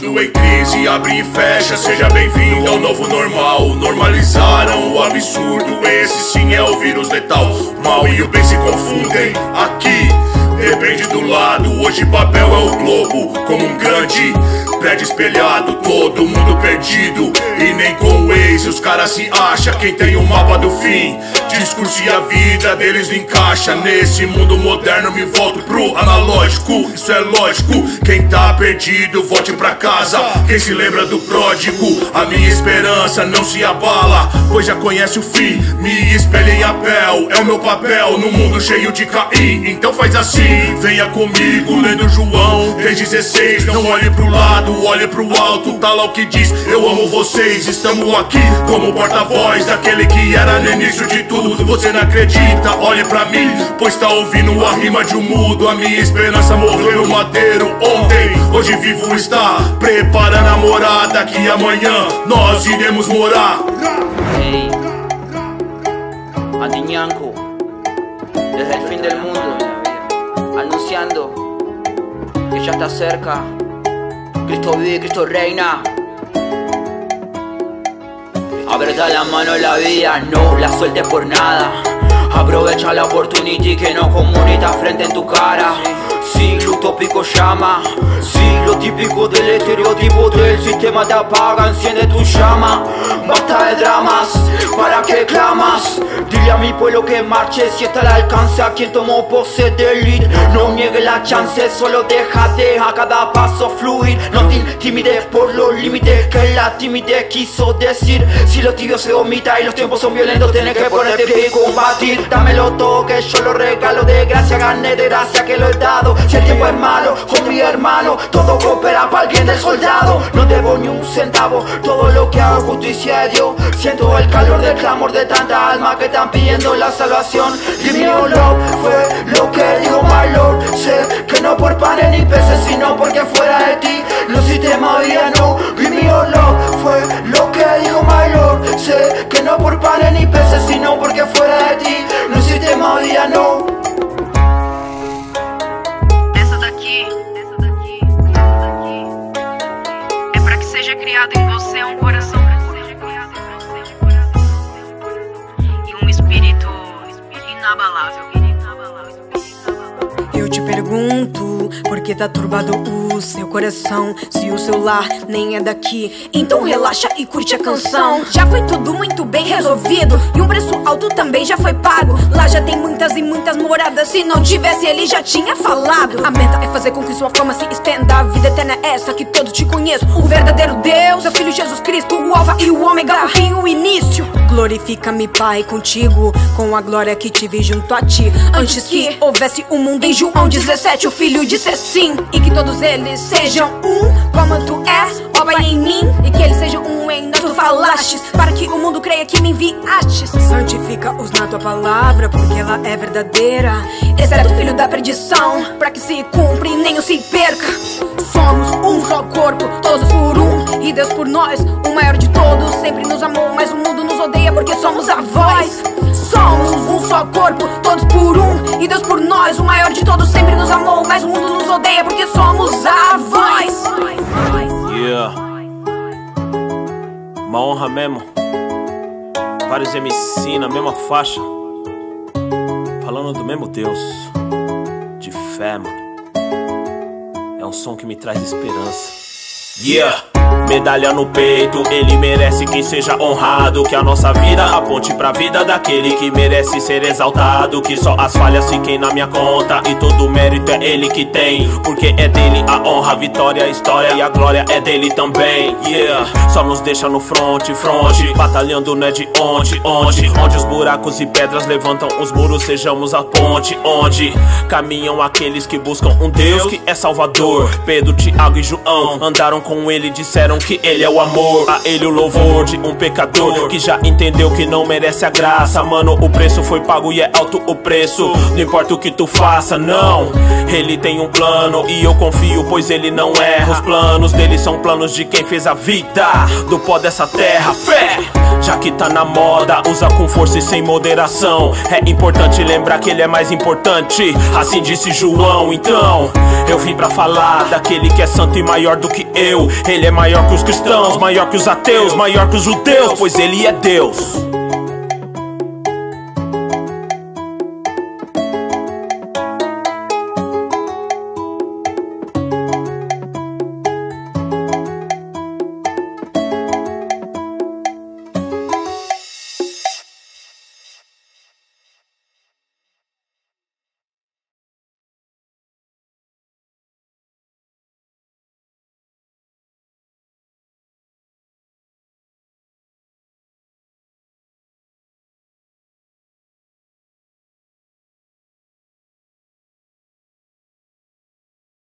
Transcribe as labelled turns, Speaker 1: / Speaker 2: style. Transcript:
Speaker 1: Mundo em crise, abre e fecha, seja bem-vindo ao novo normal. Normalizaram o absurdo, esse sim é o vírus letal. Mal e o bem se confundem aqui. Depende do lado, hoje papel é o globo, como um grande prédio espelhado, todo mundo perdido. E nem com o Waze os caras se acham quem tem o mapa do fim. Discurso e a vida deles encaixa. Nesse mundo moderno me volto pro analógico, isso é lógico. Quem tá perdido, volte pra casa. Quem se lembra do pródigo, a minha esperança não se abala, pois já conhece o fim. Me espelhe em apel, é o meu papel no mundo cheio de Caim. Então faz assim, venha comigo, lendo João 3,16. Não olhe pro lado, olhe pro alto, tá lá o que diz. Eu amo vocês, estamos aqui como porta-voz daquele que era no início de tudo. Você não acredita, olhe pra mim, pois tá ouvindo a rima de um mudo. A minha esperança morreu no madeiro ontem, hoje vivo está. Preparando a morada que amanhã nós iremos morar.
Speaker 2: Hey, Antiñanco, desde el fin del mundo, anunciando que ya está cerca. Cristo vive, Cristo reina. La mano la vida, no la sueltes por nada. Aprovecha la oportunidad que no comunica frente en tu cara. Siglo utópico llama, siglo típico del estereotipo del sistema te apaga, enciende tu llama. Basta de dramas, ¿para qué clamas? Dile a mi pueblo que marche si está al alcance a quien tomó pose del lead. No niegue la chance, solo déjate a cada paso fluir. No te intimides por los límites que la timidez quiso decir. Si los tibios se vomita y los tiempos son violentos, tienes que ponerte pie y combatir. Dámelo todo que yo lo regalo de gracia, gané de gracia que lo he dado. Si el tiempo es malo, con mi hermano, todo coopera para el bien del soldado. No debo ni un centavo, todo lo que hago justicia de Dios. Siento el calor del clamor de tanta alma que están pidiendo la salvación. Y mi love fue lo que dijo my Lord. Sé que no por panes ni peces, sino porque fuera de ti los sistemas había no. Y mi love fue lo que dijo my Lord. Sé que no por panes ni peces,
Speaker 3: você um coração puro e um espírito inabalável.
Speaker 4: Pergunto, por que tá turbado o seu coração? Se o seu lar nem é daqui, então relaxa e curte a canção. Já foi tudo muito bem resolvido e um preço alto também já foi pago. Lá já tem muitas e muitas moradas, se não tivesse ele já tinha falado. A meta é fazer com que sua fama se estenda. A vida eterna é essa que todos te conheço. O verdadeiro Deus, seu filho Jesus Cristo, o Alfa e o Ômega, o fim o início. Glorifica-me, Pai, contigo, com a glória que tive junto a ti. Antes que houvesse o mundo em João 17, o filho disse sim. E que todos eles sejam um, como tu és, ó Pai em mim. E que eles sejam um em nós tu falastes, para que o mundo creia que me enviastes. Santifica-os na tua palavra, porque ela é verdadeira. Exceto o filho da perdição, para que se cumpra e nenhum se perca. Nós, o maior de todos. Sempre nos amou, mas o mundo nos odeia porque somos a voz.
Speaker 5: Yeah. Uma honra mesmo. Vários MC na mesma faixa. Falando do mesmo Deus. De fé, mano. É um som que me traz esperança. Yeah! Medalha no peito, ele merece que seja honrado. Que a nossa vida aponte pra vida daquele que merece ser exaltado. Que só as falhas fiquem na minha conta e todo mérito é ele que tem. Porque é dele a honra, a vitória, a história e a glória é dele também. Yeah, só nos deixa no fronte, fronte. Batalhando não é de onde, onde. Onde os buracos e pedras levantam os muros, sejamos a ponte. Onde caminham aqueles que buscam um Deus que é Salvador. Pedro, Tiago e João andaram com ele, disseram que ele é o amor. A ele o louvor de um pecador que já entendeu que não merece a graça. Mano, o preço foi pago e é alto o preço. Não importa o que tu faça, não. Ele tem um plano e eu confio, pois ele não erra. Os planos dele são planos de quem fez a vida do pó dessa terra. Fé! Já que tá na moda, usa com força e sem moderação. É importante lembrar que ele é mais importante. Assim disse João, então eu vim pra falar daquele que é santo e maior do que eu. Ele é maior que os cristãos, maior que os ateus, maior que os judeus, pois ele é Deus.